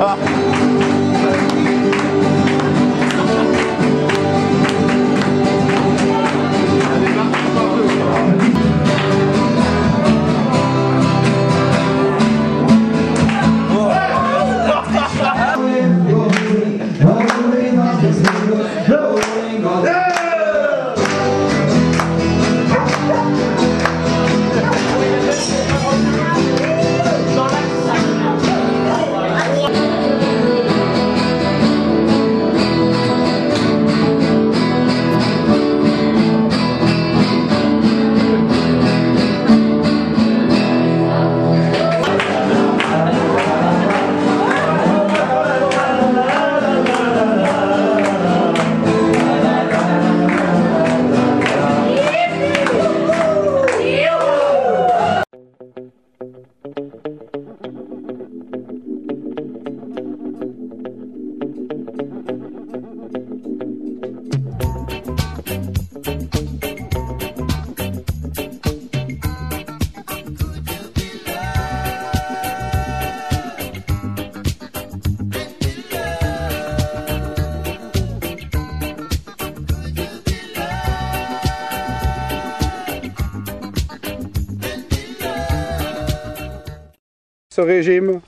啊。Ce régime?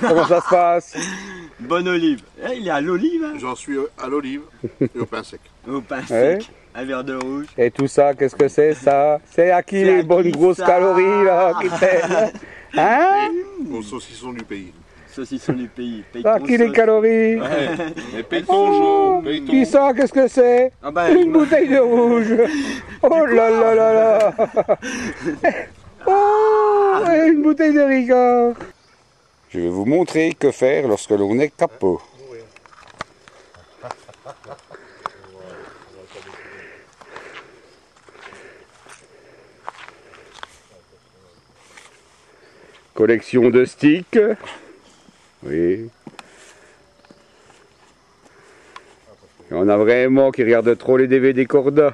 Comment ça se passe? Bonne olive. Eh, il est à l'olive, hein J'en suis à l'olive et au pain sec. Au pain Ouais. sec, un verre de rouge. Et tout ça, qu'est-ce que c'est ça? C'est à qui C'est les à bonnes qui grosses ça? calories là qui Hein? Du pays. Saucisson du pays. Paye À ton qui les sauce. calories Et paye Oh, jaune, paye Qui ça, qu'est-ce que c'est? Ah ben, Une bouteille de rouge Oh là là là là Oh Une bouteille de ricard Je vais vous montrer que faire lorsque l'on est capot. Collection de sticks. Oui. Il y en a vraiment qui regardent trop les DVD Corda.